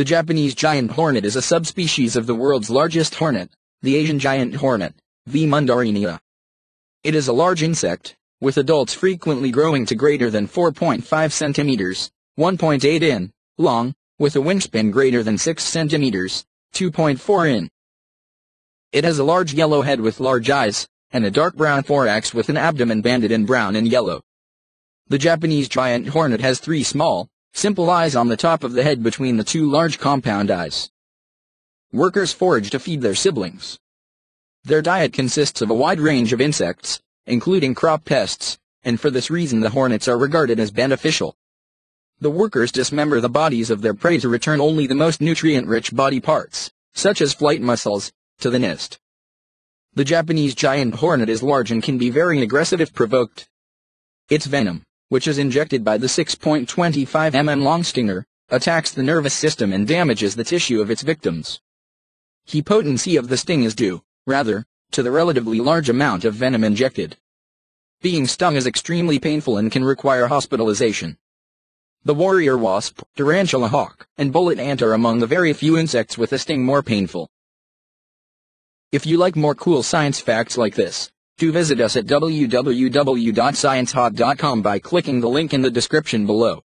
The Japanese giant hornet is a subspecies of the world's largest hornet, the Asian giant hornet, V. mandarinia. It is a large insect, with adults frequently growing to greater than 4.5 centimeters, 1.8 in, long, with a wingspan greater than 6 centimeters, 2.4 in. It has a large yellow head with large eyes, and a dark brown thorax with an abdomen banded in brown and yellow. The Japanese giant hornet has three small, simple eyes on the top of the head between the two large compound eyes. Workers forage to feed their siblings. Their diet consists of a wide range of insects, including crop pests, and for this reason the hornets are regarded as beneficial. The workers dismember the bodies of their prey to return only the most nutrient-rich body parts, such as flight muscles, to the nest. The Japanese giant hornet is large and can be very aggressive if provoked. Its venom, which is injected by the 6.25 mm long stinger, attacks the nervous system and damages the tissue of its victims. The potency of the sting is due, rather, to the relatively large amount of venom injected. Being stung is extremely painful and can require hospitalization. The warrior wasp, tarantula hawk, and bullet ant are among the very few insects with a sting more painful. If you like more cool science facts like this, do visit us at www.sciencehot.com by clicking the link in the description below.